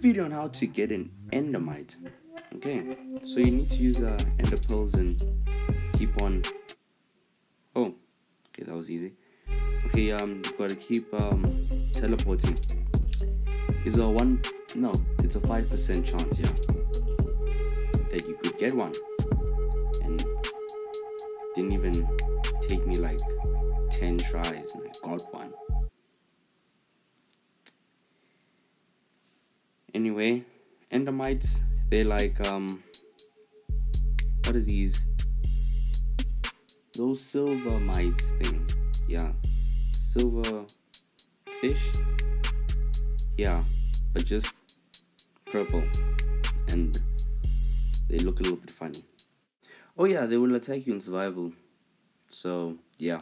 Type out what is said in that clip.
video on how to get an endermite. Okay, so you need to use uh, ender pearls and keep on. Oh, okay, that was easy. Okay, um, you gotta keep um teleporting. Is a one? No, it's a five percent chance, yeah, that you could get one, and didn't even take me like ten tries, and I got one. Anyway, endermites, they're like um what are these? Those silver mites thing. Yeah. Silver fish. Yeah. But just purple. And they look a little bit funny. Oh yeah, they will attack you in survival. So yeah.